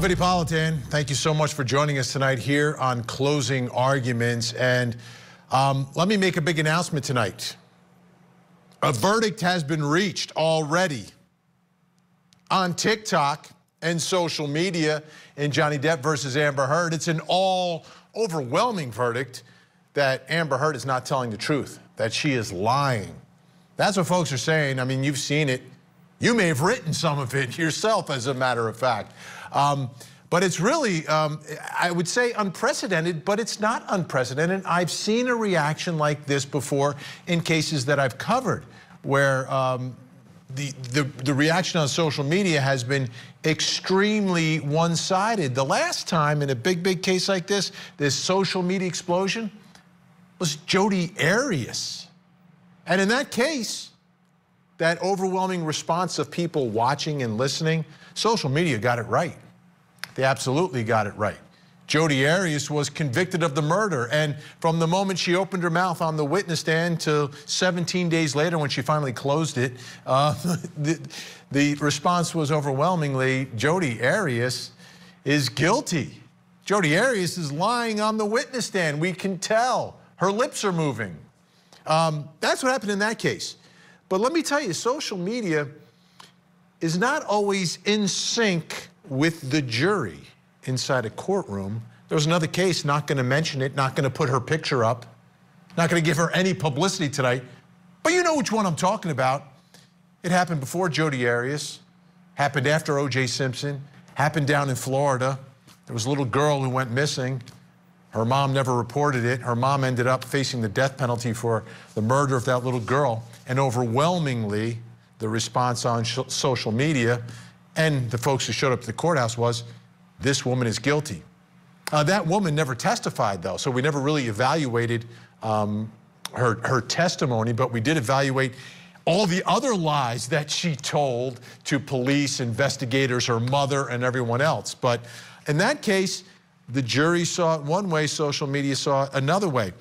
Tom thank you so much for joining us tonight here on Closing Arguments. And um, let me make a big announcement tonight. A verdict has been reached already on TikTok and social media in Johnny Depp versus Amber Heard. It's an all overwhelming verdict that Amber Heard is not telling the truth, that she is lying. That's what folks are saying. I mean, you've seen it. You may have written some of it yourself, as a matter of fact. Um, but it's really, um, I would say, unprecedented, but it's not unprecedented. I've seen a reaction like this before in cases that I've covered, where um, the, the, the reaction on social media has been extremely one-sided. The last time in a big, big case like this, this social media explosion, was Jodi Arias. And in that case, that overwhelming response of people watching and listening, social media got it right. They absolutely got it right. Jodi Arias was convicted of the murder, and from the moment she opened her mouth on the witness stand to 17 days later when she finally closed it, uh, the, the response was overwhelmingly, Jodi Arias is guilty. Jodi Arias is lying on the witness stand. We can tell. Her lips are moving. Um, that's what happened in that case. But let me tell you, social media is not always in sync with the jury inside a courtroom. There was another case, not going to mention it, not going to put her picture up, not going to give her any publicity tonight. But you know which one I'm talking about. It happened before Jodi Arias, happened after O.J. Simpson, happened down in Florida. There was a little girl who went missing. Her mom never reported it. Her mom ended up facing the death penalty for the murder of that little girl. And overwhelmingly, the response on social media and the folks who showed up at the courthouse was, this woman is guilty. Uh, that woman never testified, though, so we never really evaluated um, her, her testimony, but we did evaluate all the other lies that she told to police, investigators, her mother, and everyone else. But in that case, the jury saw it one way, social media saw it another way.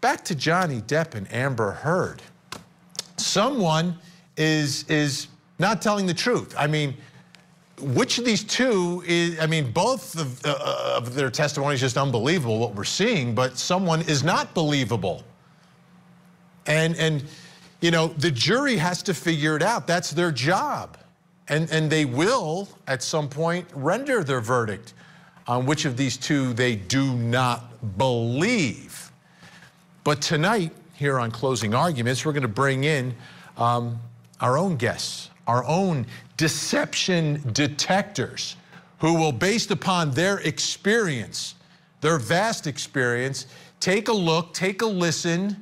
Back to Johnny Depp and Amber Heard. Someone is, is not telling the truth. I mean, which of these two is, I mean, both of, uh, of their testimony is just unbelievable what we're seeing, but someone is not believable. And, and, you know, the jury has to figure it out. That's their job. And, and they will, at some point, render their verdict on which of these two they do not believe. But tonight, here on Closing Arguments, we're going to bring in um, our own guests, our own deception detectors who will, based upon their experience, their vast experience, take a look, take a listen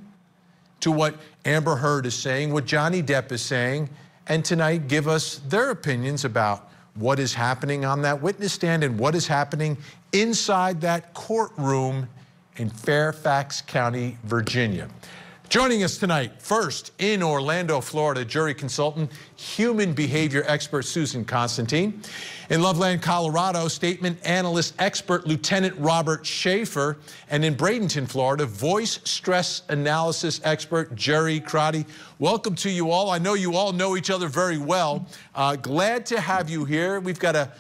to what Amber Heard is saying, what Johnny Depp is saying, and tonight give us their opinions about what is happening on that witness stand and what is happening inside that courtroom in Fairfax County, Virginia. Joining us tonight, first in Orlando, Florida, jury consultant, human behavior expert Susan Constantine. In Loveland, Colorado, statement analyst expert Lieutenant Robert Schaefer. And in Bradenton, Florida, voice stress analysis expert Jerry Crotty. Welcome to you all. I know you all know each other very well. Uh, glad to have you here. We've got a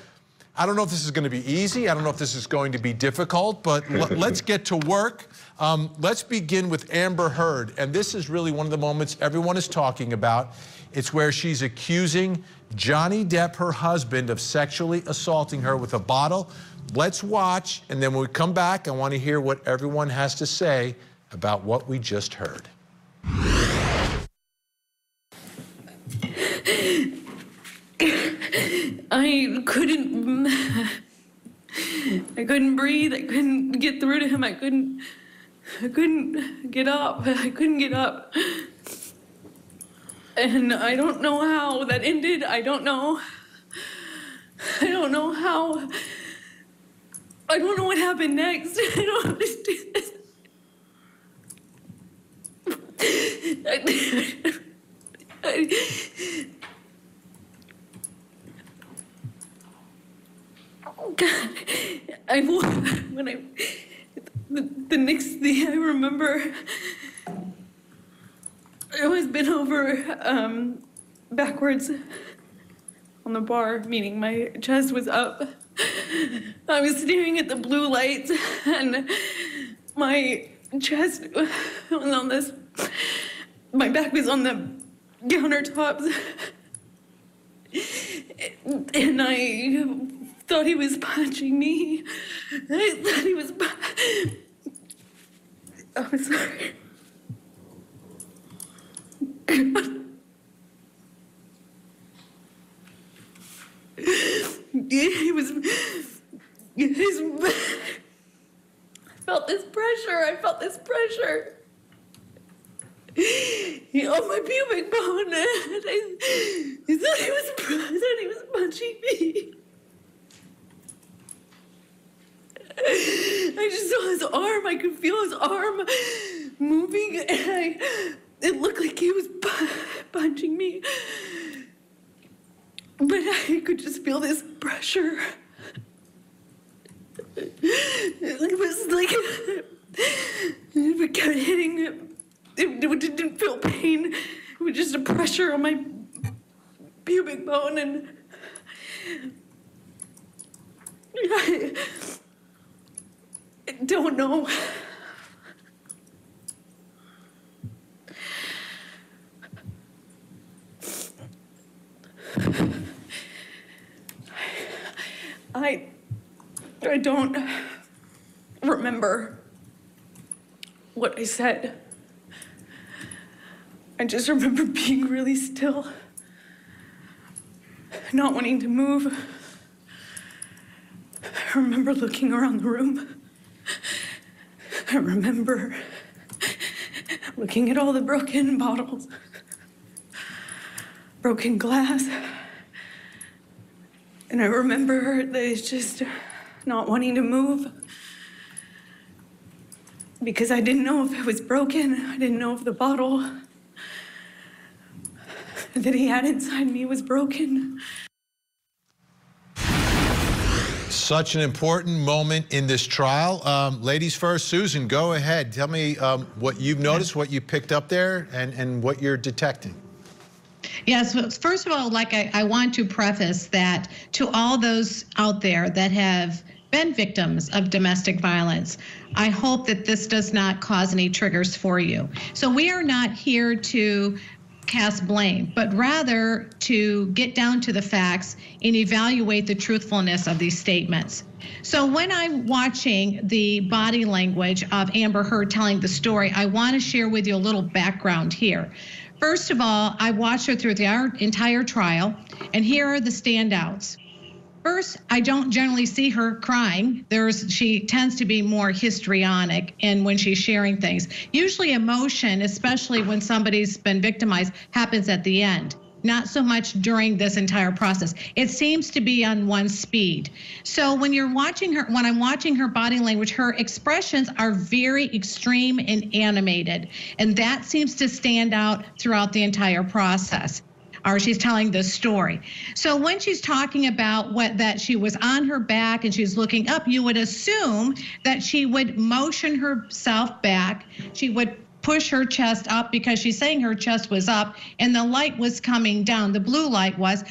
I don't know if this is going to be easy. I don't know if this is going to be difficult, but let's get to work. Um, let's begin with Amber Heard. And this is really one of the moments everyone is talking about. It's where she's accusing Johnny Depp, her husband, of sexually assaulting her with a bottle. Let's watch, and then when we come back, I want to hear what everyone has to say about what we just heard. I couldn't. I couldn't breathe. I couldn't get through to him. I couldn't. I couldn't get up. I couldn't get up. And I don't know how that ended. I don't know. I don't know how. I don't know what happened next. I don't understand. I, I, God, I when I the, next thing I remember, I was bent over um, backwards on the bar, meaning my chest was up, I was staring at the blue lights and my chest was on this, my back was on the countertops. And I thought he was punching me. I thought he was. pu- I'm sorry. he was. His, I felt this pressure. I felt this pressure. He on my pubic bone. And I, he thought he was. I thought he was punching me. I just saw his arm. I could feel his arm moving, and I, it looked like he was pu- punching me. But I could just feel this pressure. It was like it kept hitting. It, it didn't feel pain. It was just a pressure on my pubic bone, and I, I don't know. I I don't remember what I said. I just remember being really still, not wanting to move. I remember looking around the room. I remember looking at all the broken bottles, broken glass. And I remember that it's just not wanting to move because I didn't know if it was broken. I didn't know if the bottle that he had inside me was broken. Such an important moment in this trial. Um, ladies first, Susan, go ahead. Tell me um, what you've noticed, what you picked up there, and, and what you're detecting. Yes, well, first of all, like I, I want to preface that to all those out there that have been victims of domestic violence, I hope that this does not cause any triggers for you. So we are not here to cast blame, but rather to get down to the facts and evaluate the truthfulness of these statements. So when I'm watching the body language of Amber Heard telling the story, I want to share with you a little background here. First of all, I watched her through the entire trial, and here are the standouts. First, I don't generally see her crying. There's she tends to be more histrionic and when she's sharing things. Usually emotion, especially when somebody's been victimized, happens at the end. Not so much during this entire process. It seems to be on one speed. So when you're watching her, when I'm watching her body language, her expressions are very extreme and animated. And that seems to stand out throughout the entire process or she's telling the story. So when she's talking about what that she was on her back and she's looking up, you would assume that she would motion herself back. She would push her chest up because she's saying her chest was up and the light was coming down. The blue light was.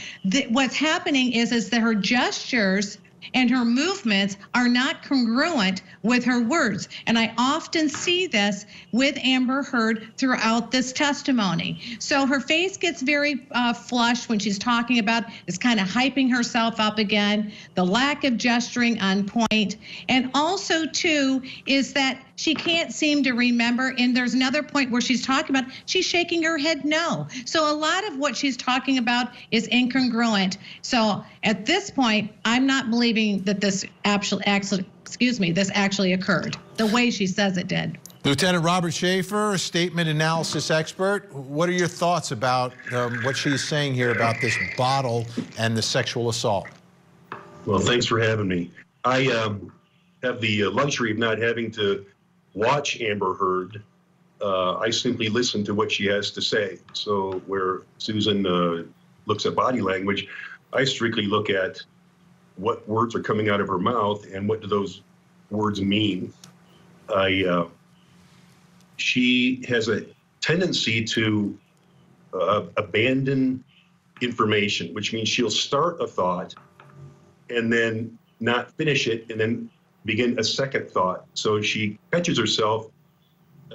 What's happening is is that her gestures and her movements are not congruent with her words. And I often see this with Amber Heard throughout this testimony. So her face gets very uh, flushed when she's talking about is kind of hyping herself up again, the lack of gesturing on point, and also too is that she can't seem to remember. And there's another point where she's talking about she's shaking her head no. So a lot of what she's talking about is incongruent. So at this point, I'm not believing that this actually, actually excuse me, this actually occurred the way she says it did. Lieutenant Robert Schaefer, a statement analysis expert. What are your thoughts about um, what she's saying here about this bottle and the sexual assault? Well, thanks for having me. I um, have the luxury of not having to watch Amber Heard. Uh, I simply listen to what she has to say. So where Susan uh, looks at body language, I strictly look at what words are coming out of her mouth and what do those words mean. I uh, she has a tendency to uh, abandon information, which means she'll start a thought and then not finish it and then begin a second thought. So she catches herself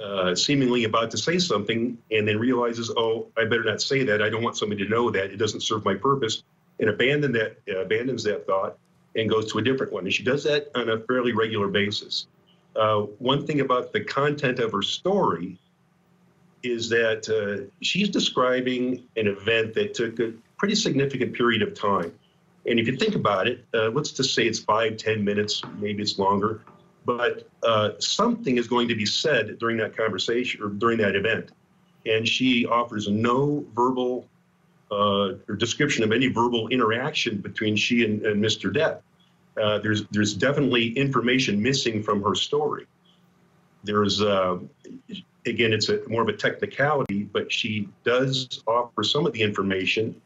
uh, seemingly about to say something and then realizes, oh, I better not say that. I don't want somebody to know that. It doesn't serve my purpose, and abandon that uh, abandons that thought and goes to a different one. And she does that on a fairly regular basis. Uh, one thing about the content of her story is that uh, she's describing an event that took a pretty significant period of time. And if you think about it, uh, let's just say it's five, ten minutes, maybe it's longer, but uh, something is going to be said during that conversation or during that event. And she offers no verbal uh, or description of any verbal interaction between she and, and Mr. Depp. Uh, there's there's definitely information missing from her story. There's uh, again, it's a more of a technicality, but she does offer some of the information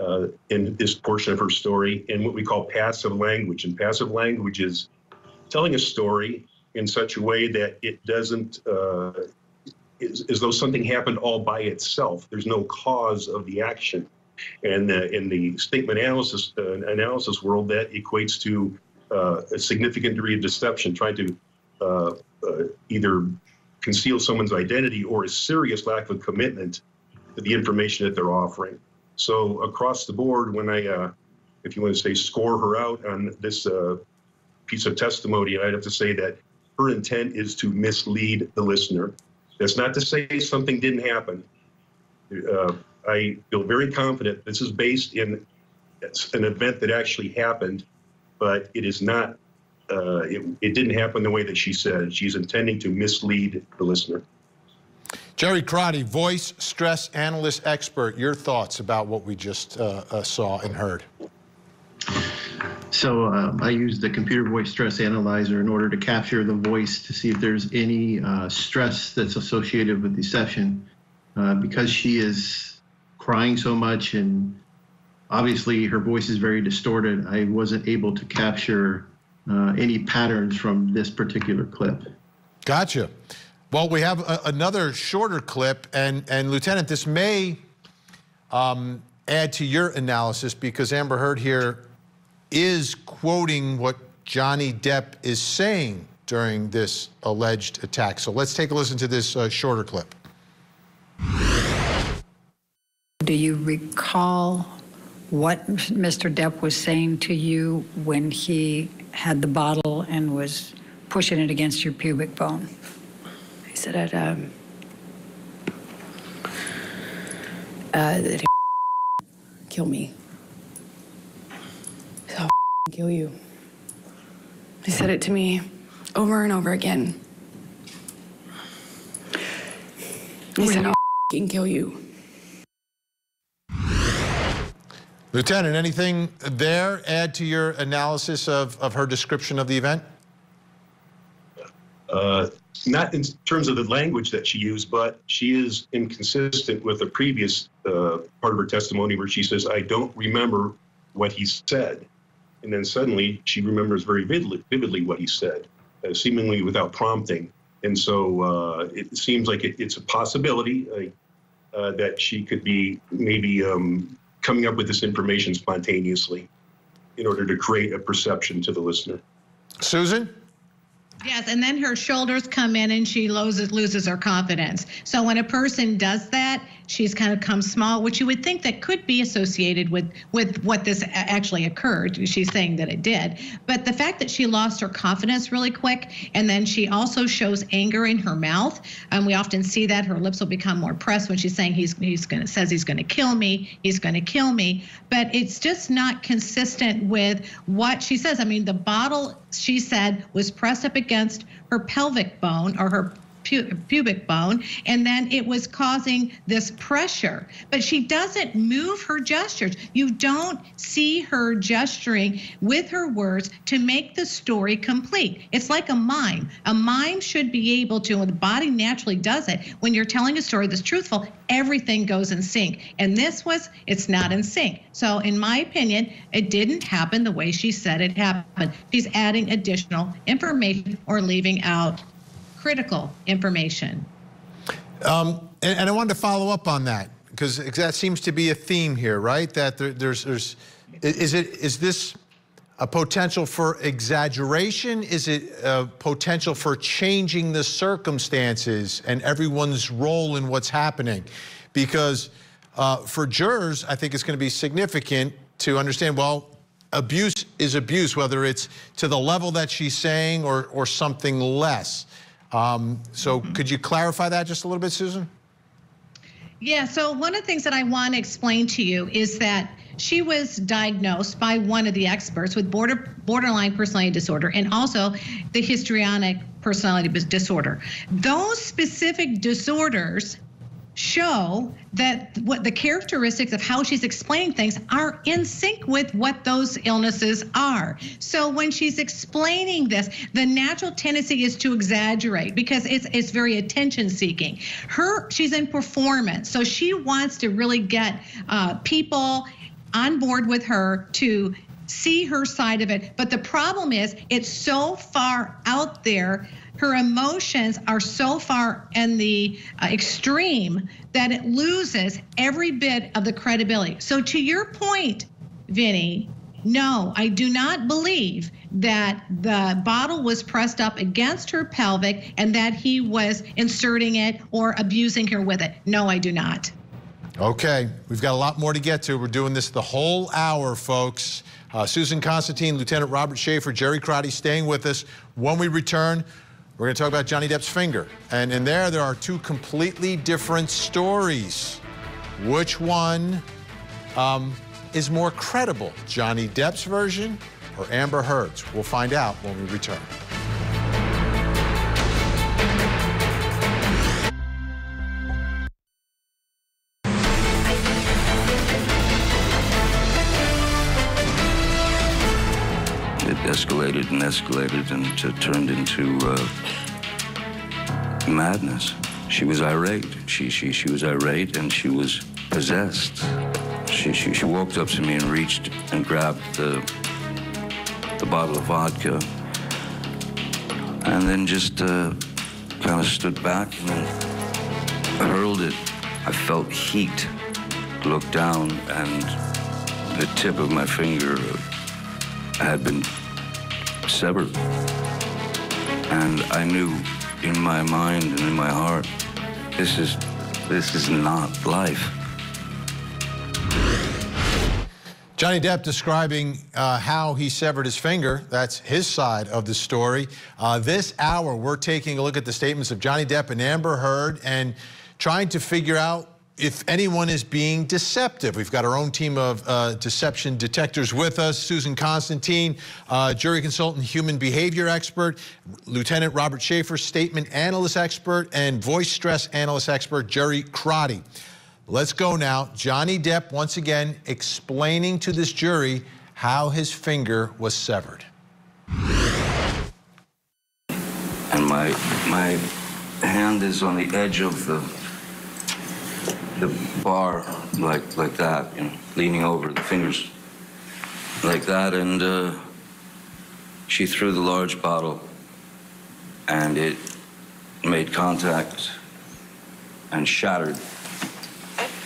uh, in this portion of her story in what we call passive language. And passive language is telling a story in such a way that it doesn't, uh, is, as though something happened all by itself. There's no cause of the action. And uh, in the statement analysis uh, analysis world, that equates to uh, a significant degree of deception, trying to uh, either conceal someone's identity or a serious lack of commitment to the information that they're offering. So across the board, when I, uh, if you want to say score her out on this uh, piece of testimony, I'd have to say that her intent is to mislead the listener. That's not to say something didn't happen. Uh, I feel very confident this is based in an event that actually happened, but it is not. Uh, it, it didn't happen the way that she said. She's intending to mislead the listener. Jerry Crotty, voice stress analyst expert, your thoughts about what we just uh, uh, saw and heard. So uh, I use the computer voice stress analyzer in order to capture the voice to see if there's any uh, stress that's associated with deception. Uh, because she is crying so much and obviously her voice is very distorted, I wasn't able to capture uh, any patterns from this particular clip. Gotcha. Well, we have a, another shorter clip, and, and Lieutenant, this may um, add to your analysis because Amber Heard here is quoting what Johnny Depp is saying during this alleged attack. So let's take a listen to this uh, shorter clip. Do you recall what Mr. Depp was saying to you when he had the bottle and was pushing it against your pubic bone? Said I'd um, uh, that kill me. So I'll kill you. He said it to me over and over again. He said, I'll kill you. Lieutenant, anything there add to your analysis of, of her description of the event? Uh, not in terms of the language that she used, but she is inconsistent with a previous uh, part of her testimony where she says, I don't remember what he said. And then suddenly she remembers very vividly, vividly what he said, uh, seemingly without prompting. And so uh, it seems like it, it's a possibility uh, that she could be maybe um, coming up with this information spontaneously in order to create a perception to the listener. Susan? Yes, and then her shoulders come in and she loses loses her confidence. So when a person does that, she's kind of come small, which you would think that could be associated with with what this actually occurred. She's saying that it did, but the fact that she lost her confidence really quick, and then she also shows anger in her mouth, and we often see that her lips will become more pressed when she's saying he's he's going to says he's going to kill me, he's going to kill me, but it's just not consistent with what she says. I mean, the bottle she said was pressed up against her pelvic bone or her pubic bone, and then it was causing this pressure. But she doesn't move her gestures. You don't see her gesturing with her words to make the story complete. It's like a mime. A mime should be able to, and the body naturally does it. When you're telling a story that's truthful, everything goes in sync. And this was, it's not in sync. So, in my opinion, it didn't happen the way she said it happened. She's adding additional information or leaving out critical information. Um, and, and, I wanted to follow up on that because that seems to be a theme here, right? That there, there's, there's, is it, is this a potential for exaggeration? Is it a potential for changing the circumstances and everyone's role in what's happening? Because uh, for jurors, I think it's going to be significant to understand well, abuse is abuse, whether it's to the level that she's saying or, or something less. Um, so, could you clarify that just a little bit, Susan? Yeah, so one of the things that I want to explain to you is that she was diagnosed by one of the experts with border, borderline personality disorder and also the histrionic personality disorder. Those specific disorders show that what the characteristics of how she's explaining things are in sync with what those illnesses are. So when she's explaining this, the natural tendency is to exaggerate because it's it's very attention seeking. Her she's in performance, so she wants to really get uh, people on board with her to see her side of it. But the problem is it's so far out there her emotions are so far in the uh, extreme that it loses every bit of the credibility. So, to your point, Vinny, no, I do not believe that the bottle was pressed up against her pelvic and that he was inserting it or abusing her with it. No, I do not. Okay, we've got a lot more to get to. We're doing this the whole hour, folks. Uh, Susan Constantine, Lieutenant Robert Schaefer, Jerry Crotty staying with us. When we return, we're going to talk about Johnny Depp's finger. And in there, there are two completely different stories. Which one um, is more credible, Johnny Depp's version or Amber Heard's? We'll find out when we return. Escalated and turned into uh, madness. She was irate. She, she, she was irate and she was possessed. She, she, she walked up to me and reached and grabbed the, the bottle of vodka and then just uh, kind of stood back and hurled it. I felt heat. Looked down and the tip of my finger had been severed. And I knew in my mind and in my heart, this is this is not life. Johnny Depp describing uh, how he severed his finger. That's his side of the story. Uh, this hour, we're taking a look at the statements of Johnny Depp and Amber Heard and trying to figure out if anyone is being deceptive. We've got our own team of uh, deception detectors with us. Susan Constantine, uh, jury consultant, human behavior expert, Lieutenant Robert Schaefer, statement analyst expert, and voice stress analyst expert, Jerry Crotty. Let's go now. Johnny Depp, once again, explaining to this jury how his finger was severed. And my, my hand is on the edge of the the bar like like that, you know, leaning over, the fingers like that, and uh, she threw the large bottle, and it made contact and shattered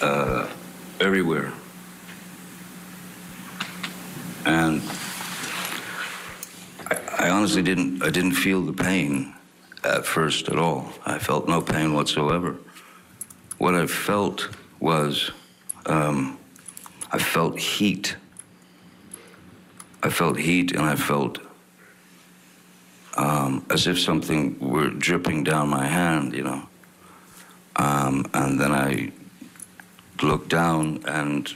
uh, everywhere. And I, I honestly didn't I didn't feel the pain at first at all. I felt no pain whatsoever what I felt was um, I felt heat. I felt heat and I felt um, as if something were dripping down my hand, you know. Um, and then I looked down and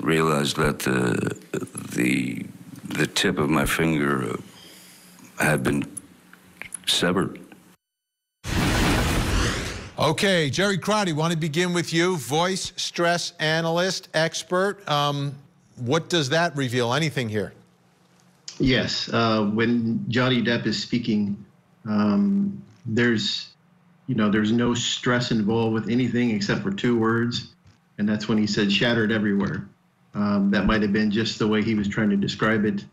realized that the, the, the tip of my finger had been severed. Okay, Jerry Crotty, want to begin with you, voice stress analyst, expert. Um, what does that reveal? Anything here? Yes, uh, when Johnny Depp is speaking, um, there's, you know, there's no stress involved with anything except for two words, and that's when he said "shattered everywhere." Um, that might have been just the way he was trying to describe it,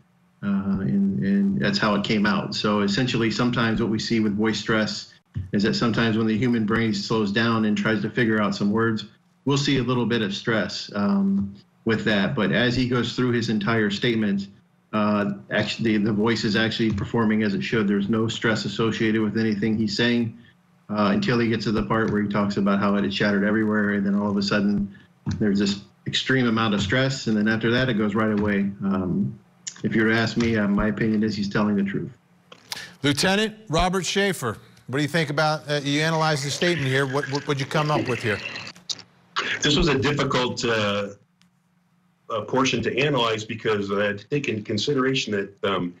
uh, and, and that's how it came out. So essentially, sometimes what we see with voice stress is that sometimes when the human brain slows down and tries to figure out some words, we'll see a little bit of stress um, with that. But as he goes through his entire statement, Uh, actually, the voice is actually performing as it should. There's no stress associated with anything he's saying uh, until he gets to the part where he talks about how it had shattered everywhere, and then all of a sudden there's this extreme amount of stress, and then after that it goes right away. Um, if you were to ask me, uh, my opinion is he's telling the truth. Lieutenant Robert Schaefer, what do you think about? Uh, you analyze the statement here. What what would you come up with here? This was a difficult uh, uh, portion to analyze because I had to take into consideration that um,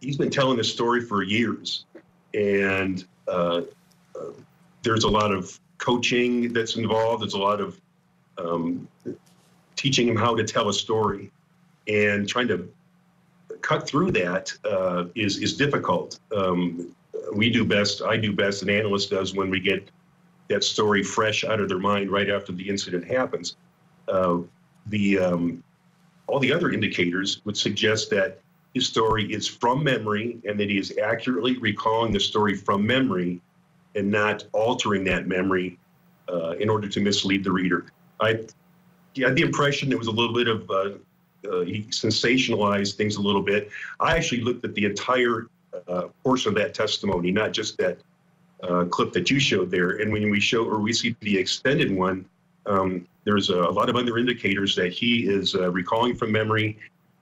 he's been telling this story for years, and uh, uh, there's a lot of coaching that's involved. There's a lot of um, teaching him how to tell a story, and trying to cut through that uh, is is difficult. Um, we do best. I do best. An analyst does when we get that story fresh out of their mind right after the incident happens. Uh, the um, all the other indicators would suggest that his story is from memory and that he is accurately recalling the story from memory and not altering that memory uh, in order to mislead the reader. I, had the impression there was a little bit of uh, uh, he sensationalized things a little bit. I actually looked at the entire uh, portion of that testimony, not just that uh, clip that you showed there. And when we show or we see the extended one, um, there's a, lot of other indicators that he is uh, recalling from memory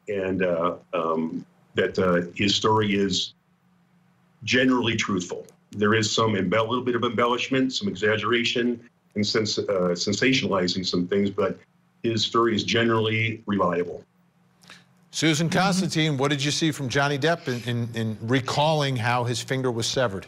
and uh, um, that uh, his story is generally truthful. There is some embell- little bit of embellishment, some exaggeration, and sens- uh, sensationalizing some things, but his story is generally reliable. Susan mm-hmm. Constantine, what did you see from Johnny Depp in, in, in recalling how his finger was severed?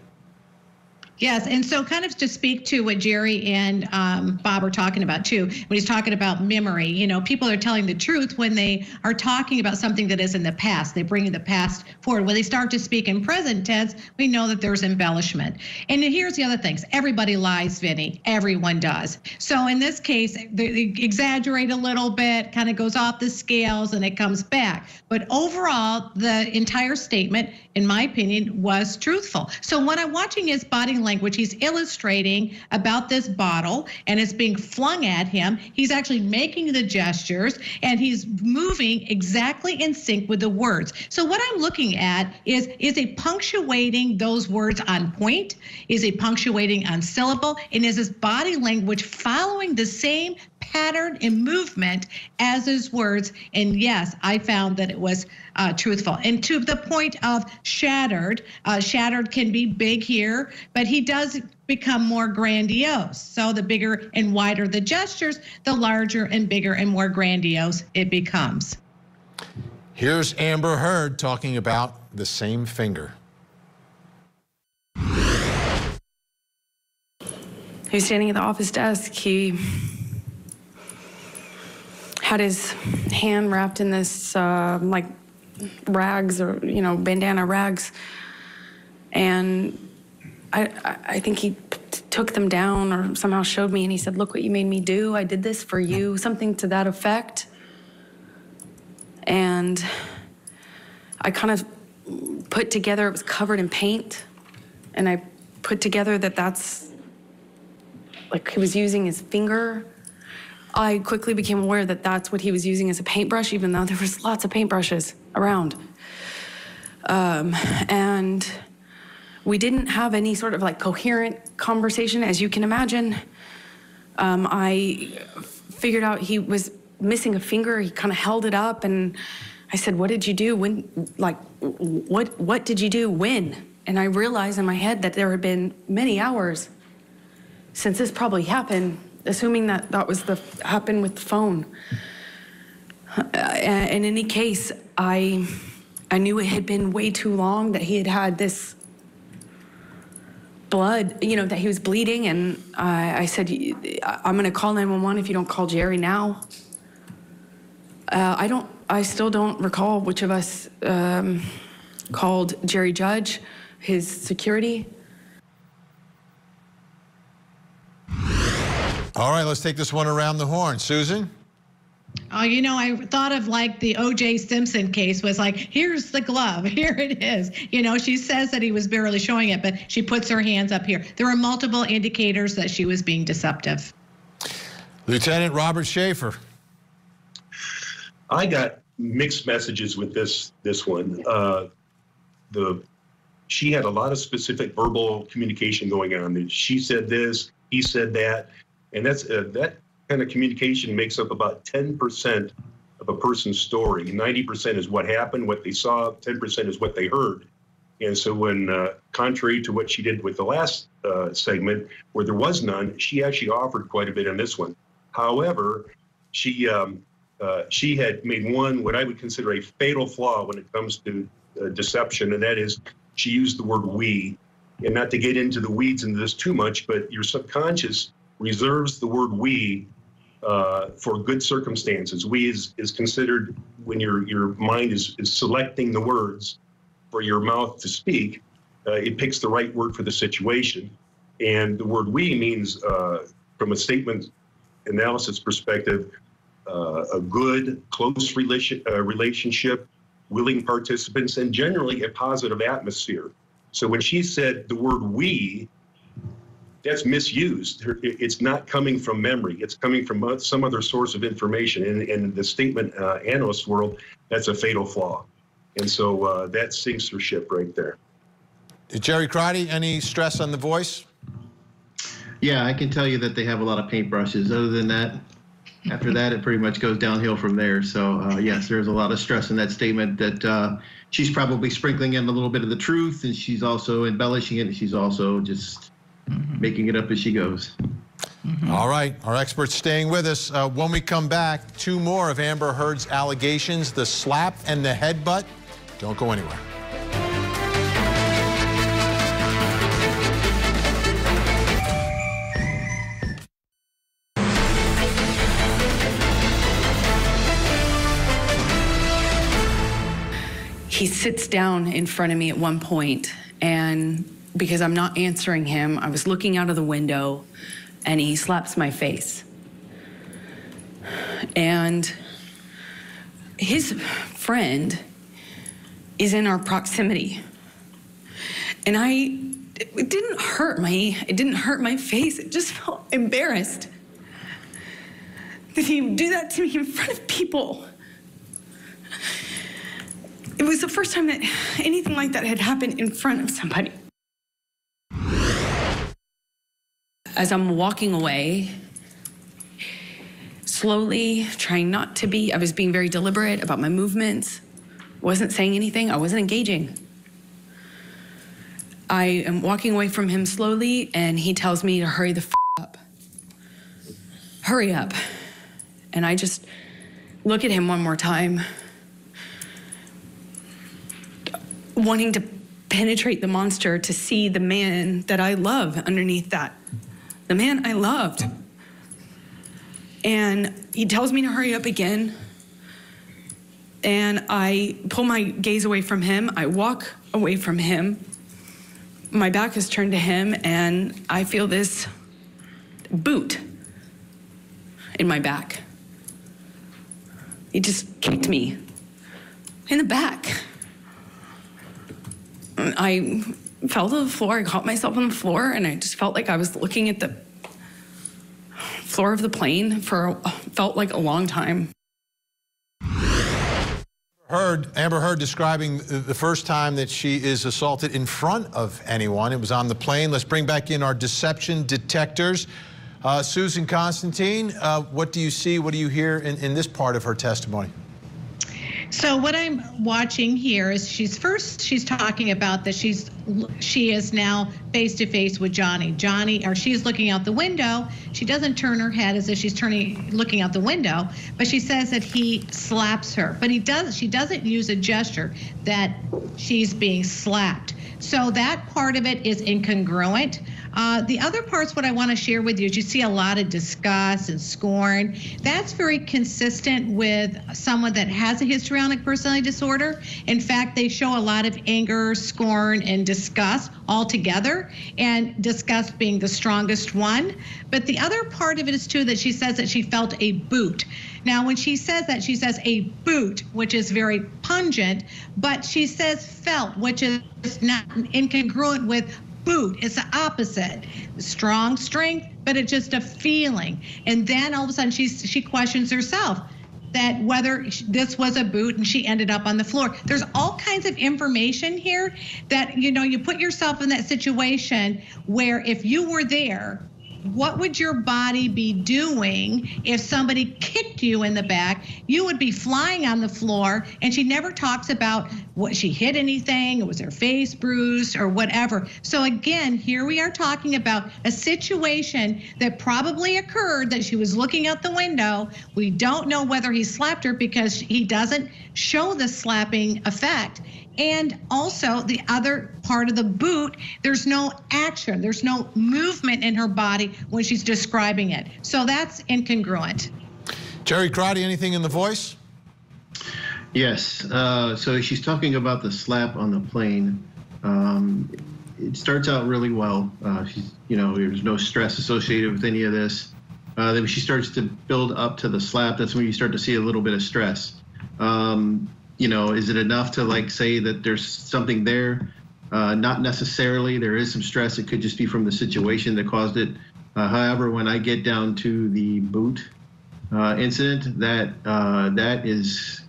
Yes, and so kind of to speak to what Jerry and um, Bob are talking about too, when he's talking about memory, you know, people are telling the truth when they are talking about something that is in the past. They bring the past forward. When they start to speak in present tense, we know that there's embellishment. And here's the other things: everybody lies, Vinny. Everyone does. So in this case, they, they exaggerate a little bit, kind of goes off the scales, and it comes back. But overall, the entire statement, in my opinion, was truthful. So when I'm watching his body language language. He's illustrating about this bottle and it's being flung at him. He's actually making the gestures and he's moving exactly in sync with the words. So what I'm looking at is is he punctuating those words on point? Is he punctuating on syllable? And is his body language following the same pattern and movement as his words. And yes, I found that it was uh, truthful. And to the point of shattered, uh, shattered can be big here, but he does become more grandiose. So the bigger and wider the gestures, the larger and bigger and more grandiose it becomes. Here's Amber Heard talking about the same finger. He was standing at the office desk. He had his hand wrapped in this uh, like rags or you know bandana rags, and I I think he took them down or somehow showed me, and he said, "Look what you made me do. I did this for you," something to that effect, and I kind of put together. It was covered in paint, and I put together that that's like he was using his finger I quickly became aware that that's what he was using as a paintbrush, even though there was lots of paintbrushes around. Um, and we didn't have any sort of like coherent conversation, as you can imagine. Um, I figured out he was missing a finger. He kind of held it up, and I said, "What did you do? When? Like, what? What did you do? When?" And I realized in my head that there had been many hours since this probably happened assuming that that was the happened with the phone. Uh, in any case, I I knew it had been way too long that he had had this blood, you know, that he was bleeding, and I, I said, "I'm going to call 911 if you don't call Jerry now." Uh, I don't. I still don't recall which of us um, called Jerry Judge, his security. All right, let's take this one around the horn. Susan? Oh, you know, I thought of like the O.J. Simpson case was like, here's the glove, here it is. You know, she says that he was barely showing it, but she puts her hands up here. There were multiple indicators that she was being deceptive. Lieutenant Robert Schaefer. I got mixed messages with this this one. Uh, the she had a lot of specific verbal communication going on. She said this, he said that, and that's uh, that kind of communication makes up about 10% of a person's story. 90% is what happened, what they saw. 10% is what they heard. And so, when uh, contrary to what she did with the last uh, segment, where there was none, she actually offered quite a bit on this one. However, she um, uh, she had made one what I would consider a fatal flaw when it comes to uh, deception, and that is she used the word we. And not to get into the weeds into this too much, but your subconscious reserves the word we uh, for good circumstances. We is, is considered when your, your mind is, is selecting the words for your mouth to speak, uh, it picks the right word for the situation. And the word we means, uh, from a statement analysis perspective, uh, a good, close relation, uh, relationship, willing participants, and generally a positive atmosphere. So when she said the word we, that's misused. It's not coming from memory. It's coming from some other source of information. And in the statement uh, analyst world, that's a fatal flaw. And so uh, that sinks her ship right there. Jerry Crotty, any stress on the voice? Yeah, I can tell you that they have a lot of paintbrushes. Other than that, after that, it pretty much goes downhill from there. So, uh, yes, there's a lot of stress in that statement that uh, she's probably sprinkling in a little bit of the truth and she's also embellishing it and she's also just mm-hmm. making it up as she goes. Mm-hmm. All right, our experts staying with us. Uh, when we come back, two more of Amber Heard's allegations the slap and the headbutt. Don't go anywhere. he sits down in front of me at one point and because I'm not answering him, I was looking out of the window and he slaps my face. And his friend is in our proximity. And I, it didn't hurt my, it didn't hurt my face. It just felt embarrassed that he would do that to me in front of people. It was the first time that anything like that had happened in front of somebody. As I'm walking away, slowly, trying not to be, I was being very deliberate about my movements, wasn't saying anything, I wasn't engaging. I am walking away from him slowly, and he tells me to hurry the f up. Hurry up. And I just look at him one more time wanting to penetrate the monster to see the man that I love underneath that. The man I loved. And he tells me to hurry up again. And I pull my gaze away from him. I walk away from him. My back is turned to him, and I feel this boot in my back. He just kicked me in the back. I fell to the floor. I caught myself on the floor, and I just felt like I was looking at the floor of the plane for felt like a long time. Heard Amber Heard describing the first time that she is assaulted in front of anyone. It was on the plane. Let's bring back in our deception detectors. Uh, Susan Constantine, uh, what do you see? What do you hear in, in this part of her testimony? So what I'm watching here is she's first she's talking about that she's she is now face to face with Johnny. Johnny or she's looking out the window. She doesn't turn her head as if she's turning looking out the window, but she says that he slaps her. But he does she doesn't use a gesture that she's being slapped. So that part of it is incongruent. Uh, the other parts, what I want to share with you is you see a lot of disgust and scorn. That's very consistent with someone that has a histrionic personality disorder. In fact, they show a lot of anger, scorn, and disgust all together, and disgust being the strongest one. But the other part of it is too that she says that she felt a boot. Now, when she says that, she says a boot, which is very pungent, but she says felt, which is not incongruent with boot. It's the opposite. Strong strength, but it's just a feeling. And then all of a sudden she she questions herself. that whether this was a boot and she ended up on the floor. There's all kinds of information here that, you know, you put yourself in that situation where if you were there, what would your body be doing if somebody kicked you in the back? You would be flying on the floor, and she never talks about what she hit anything, it was her face bruised, or whatever. So, again, here we are talking about a situation that probably occurred that she was looking out the window. We don't know whether he slapped her because he doesn't show the slapping effect. And also, the other part of the boot, there's no action, there's no movement in her body when she's describing it. So that's incongruent. Jerry Crotty, anything in the voice? Yes. Uh, so she's talking about the slap on the plane. Um, it starts out really well. Uh, she's, you know, there's no stress associated with any of this. Uh, then she starts to build up to the slap. That's when you start to see a little bit of stress. Um, you know, is it enough to like say that there's something there? Uh, not necessarily. There is some stress. It could just be from the situation that caused it. Uh, however, when I get down to the boot uh, incident, that uh, that is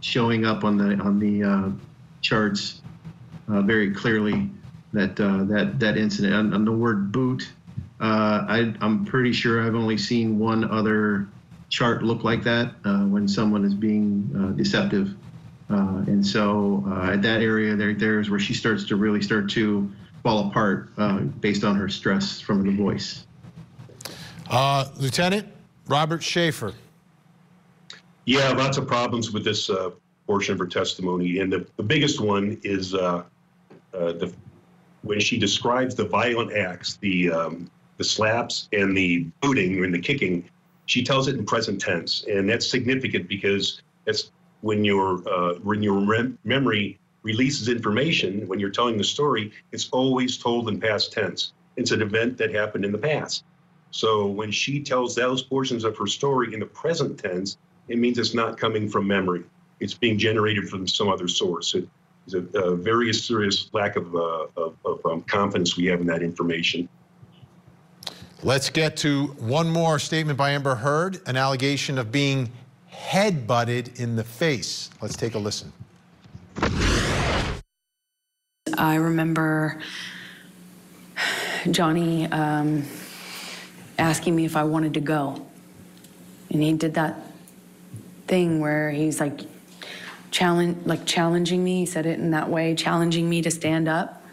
showing up on the on the uh, charts uh, very clearly. That that that incident on, on the word boot, I, I'm pretty sure I've only seen one other chart look like that when someone is being deceptive. Uh, and so uh, at that area there, there is where she starts to really start to fall apart uh, based on her stress from the voice. Uh, Lieutenant Robert Schaefer. Yeah, lots of problems with this uh, portion of her testimony, and the, the biggest one is uh, uh, the when she describes the violent acts, the um, the slaps and the booting and the kicking. She tells it in present tense, and that's significant because that's when your uh, when your rem- memory releases information. When you're telling the story, it's always told in past tense. It's an event that happened in the past. So when she tells those portions of her story in the present tense, it means it's not coming from memory. It's being generated from some other source. It is a, a very serious lack of, uh, of, of um, confidence we have in that information. Let's get to one more statement by Amber Heard, an allegation of being head-butted in the face. Let's take a listen. I remember Johnny um, asking me if I wanted to go. And he did that thing where he's like, challenge, like challenging me. He said it in that way, challenging me to stand up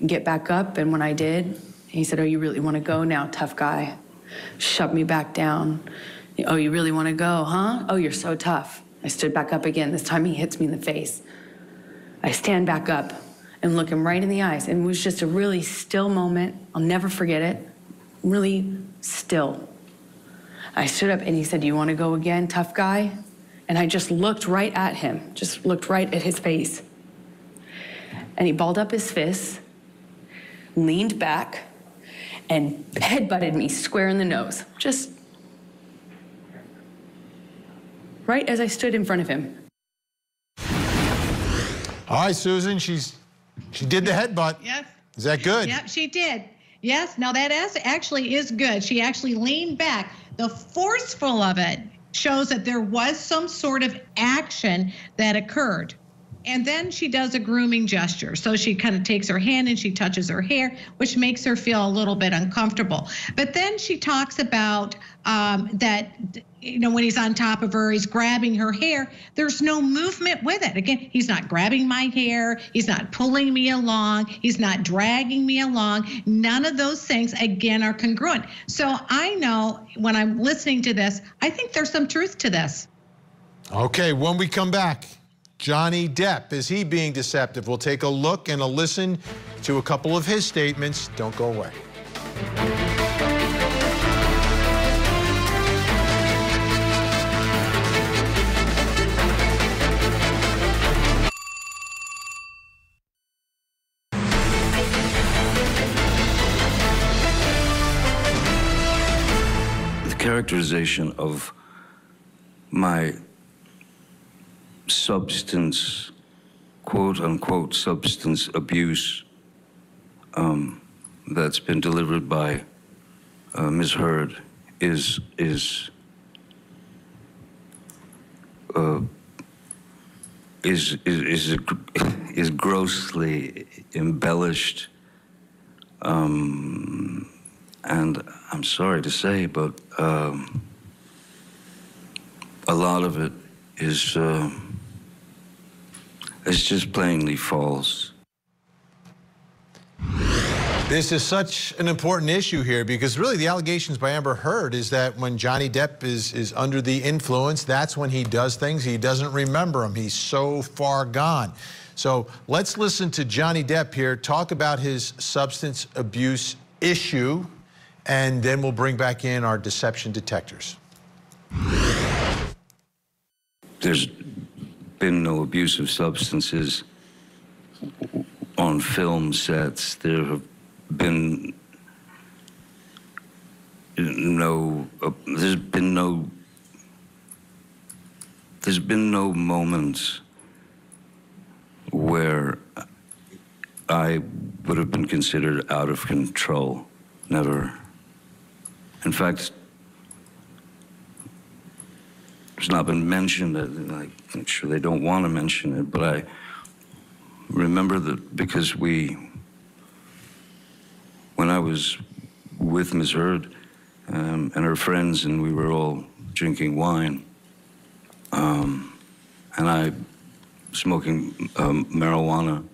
and get back up. And when I did, he said, Oh, you really want to go now, tough guy? Shut me back down. Oh, you really want to go, huh? Oh, you're so tough. I stood back up again. This time he hits me in the face. I stand back up and look him right in the eyes. And it was just a really still moment. I'll never forget it. Really still. I stood up and he said, Do you want to go again, tough guy? And I just looked right at him, just looked right at his face. And he balled up his fists, leaned back, and headbutted me square in the nose. Just right as I stood in front of him. All right, Susan, she's she did the headbutt. Yes. Is that good? Yep, she did. Yes, now that is, actually is good. She actually leaned back. The forceful of it shows that there was some sort of action that occurred. And then she does a grooming gesture. So she kind of takes her hand and she touches her hair, which makes her feel a little bit uncomfortable. But then she talks about um, that, you know, when he's on top of her, he's grabbing her hair. There's no movement with it. Again, he's not grabbing my hair. He's not pulling me along. He's not dragging me along. None of those things, again, are congruent. So I know when I'm listening to this, I think there's some truth to this. Okay, when we come back, Johnny Depp, is he being deceptive? We'll take a look and a listen to a couple of his statements. Don't go away. the characterization of my substance, quote unquote, substance abuse um, that's been delivered by uh, Ms. Heard is is uh, is is is is grossly embellished. Um, and I'm sorry to say, but um, a lot of it is uh, is just plainly false. This is such an important issue here because really the allegations by Amber Heard is that when Johnny Depp is, is under the influence, that's when he does things. He doesn't remember them. He's so far gone. So let's listen to Johnny Depp here talk about his substance abuse issue, and then we'll bring back in our deception detectors. There's been no abuse of substances on film sets. There have been no, uh, there's been no, there's been no moments where I would have been considered out of control. Never. In fact, it's not been mentioned. I'm sure they don't want to mention it, but I remember that because we when I was with Ms. Heard um, and her friends, and we were all drinking wine, um, and I smoking um, marijuana.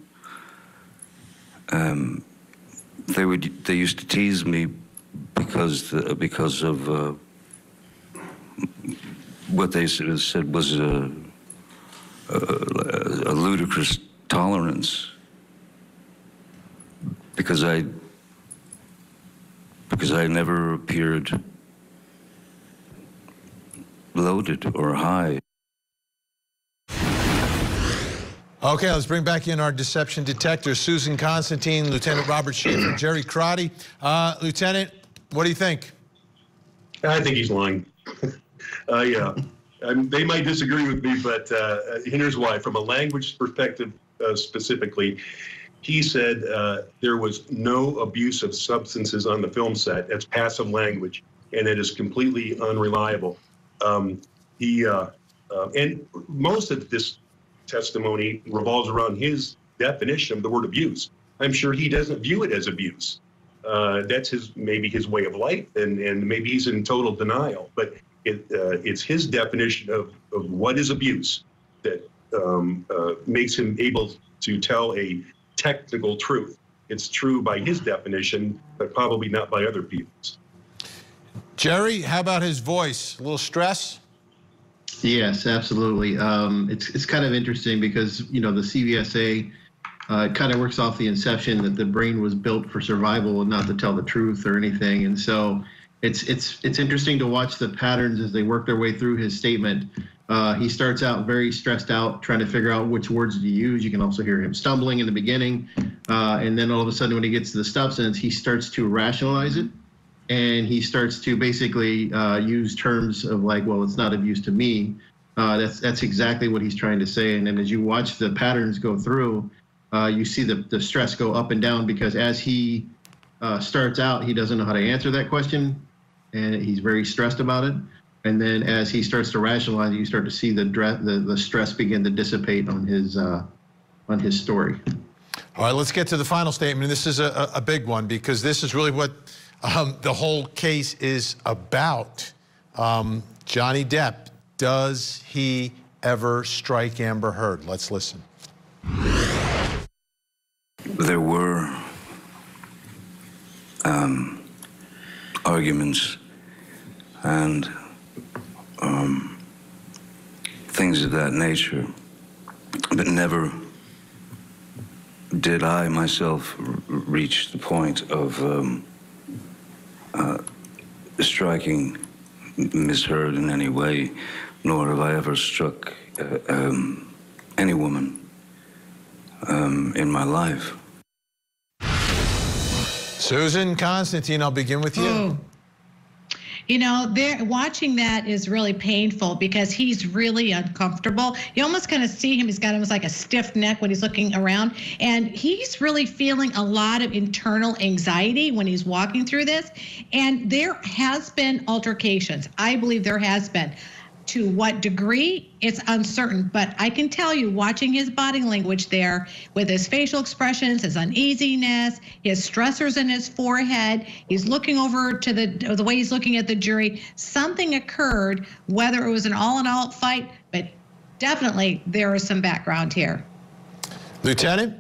Um, they would they used to tease me because the, because of uh, what they said was a, a, a ludicrous tolerance because I because I never appeared loaded or high. Okay, let's bring back in our deception detector, Susan Constantine, Lieutenant Robert Schaefer, Jerry Crotty. Uh, Lieutenant, what do you think? I think he's lying. Uh, yeah, um, they might disagree with me, but uh, here's why. From a language perspective, uh, specifically, he said uh, there was no abuse of substances on the film set. That's passive language, and it is completely unreliable. Um, he uh, uh, and most of this testimony revolves around his definition of the word abuse. I'm sure he doesn't view it as abuse. Uh, that's his maybe his way of life, and and maybe he's in total denial. But it, uh, it's his definition of, of what is abuse that um, uh, makes him able to tell a technical truth. It's true by his definition, but probably not by other people's. Jerry, how about his voice? A little stress? Yes, absolutely. Um, it's it's kind of interesting because you know the CVSA uh, kind of works off the inception that the brain was built for survival and not to tell the truth or anything, and so it's it's it's interesting to watch the patterns as they work their way through his statement. Uh, he starts out very stressed out, trying to figure out which words to use. You can also hear him stumbling in the beginning. Uh, and then all of a sudden, when he gets to the substance, he starts to rationalize it. And he starts to basically uh, use terms of like, well, it's not abuse to me. Uh, that's that's exactly what he's trying to say. And then as you watch the patterns go through, uh, you see the, the stress go up and down because as he uh, starts out, he doesn't know how to answer that question. And he's very stressed about it. And then as he starts to rationalize, you start to see the the, the stress begin to dissipate on his uh, on his story. All right, let's get to the final statement. This is a, a big one because this is really what um, the whole case is about. Um, Johnny Depp, does he ever strike Amber Heard? Let's listen. There were um, arguments and um, things of that nature. But never did I myself reach the point of um, uh, striking Miss Heard in any way, nor have I ever struck uh, um, any woman um, in my life. Susan Constantine, I'll begin with you. Oh. You know, there watching that is really painful because he's really uncomfortable. You almost kind of see him; he's got almost like a stiff neck when he's looking around, and he's really feeling a lot of internal anxiety when he's walking through this. And there has been altercations. I believe there has been to what degree, it's uncertain. But I can tell you, watching his body language there, with his facial expressions, his uneasiness, his stressors in his forehead, he's looking over to the the way he's looking at the jury. Something occurred, whether it was an all-in-all fight, but definitely there is some background here. Lieutenant?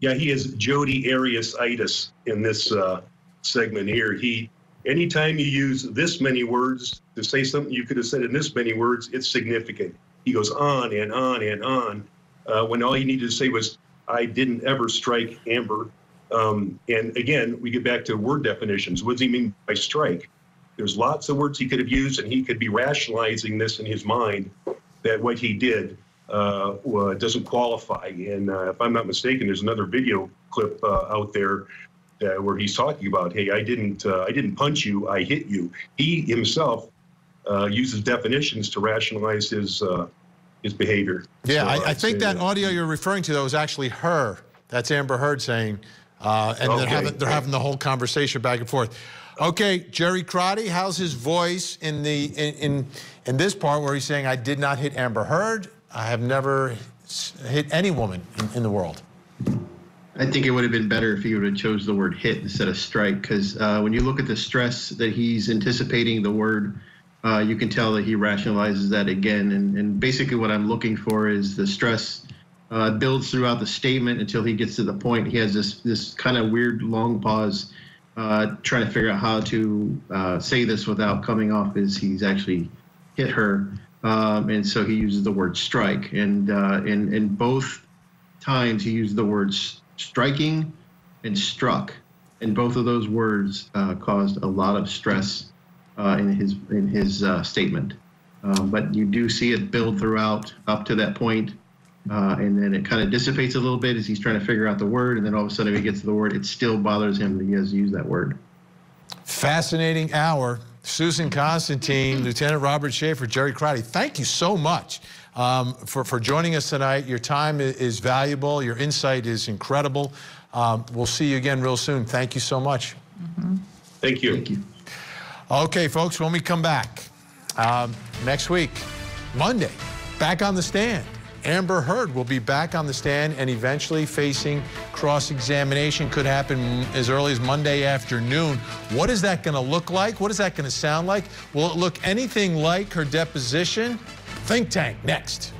Yeah, he is Jodi Arias-itis in this uh, segment here. He, anytime you use this many words to say something you could have said in this many words, it's significant. He goes on and on and on uh, when all he needed to say was, I didn't ever strike Amber. Um, and again, we get back to word definitions. What does he mean by strike? There's lots of words he could have used, and he could be rationalizing this in his mind that what he did uh, doesn't qualify. And uh, if I'm not mistaken, there's another video clip uh, out there uh, where he's talking about, "Hey, I didn't, uh, I didn't punch you. I hit you." He himself uh, uses definitions to rationalize his uh, his behavior. Yeah, So I, I think say that audio you're referring to, though, is actually her. That's Amber Heard saying, uh, and they're, having, they're having the whole conversation back and forth. Okay, Jerry Crotty, how's his voice in the in, in in this part where he's saying, "I did not hit Amber Heard. I have never hit any woman in, in the world." I think it would have been better if he would have chose the word hit instead of strike, because uh, when you look at the stress that he's anticipating the word, uh, you can tell that he rationalizes that again. And, and basically, what I'm looking for is the stress uh, builds throughout the statement until he gets to the point. He has this this kind of weird long pause, uh, trying to figure out how to uh, say this without coming off as he's actually hit her. Um, and so he uses the word strike, and uh, in in both times he used the words striking and struck, and both of those words uh, caused a lot of stress uh, in his in his uh, statement. Um, but you do see it build throughout up to that point, uh, and then it kind of dissipates a little bit as he's trying to figure out the word, and then all of a sudden, when he gets to the word, it still bothers him that he has to use that word. Fascinating hour. Susan Constantine, Lieutenant Robert Schaefer, Jerry Crotty, thank you so much um, for, for joining us tonight. Your time is valuable, your insight is incredible. Um, we'll see you again real soon. Thank you so much. Thank you. Thank you. Okay, folks, when we come back um, next week, Monday, back on the stand. Amber Heard will be back on the stand and eventually facing cross examination. Could happen as early as Monday afternoon. What is that going to look like? What is that going to sound like? Will it look anything like her deposition? Think Tank next.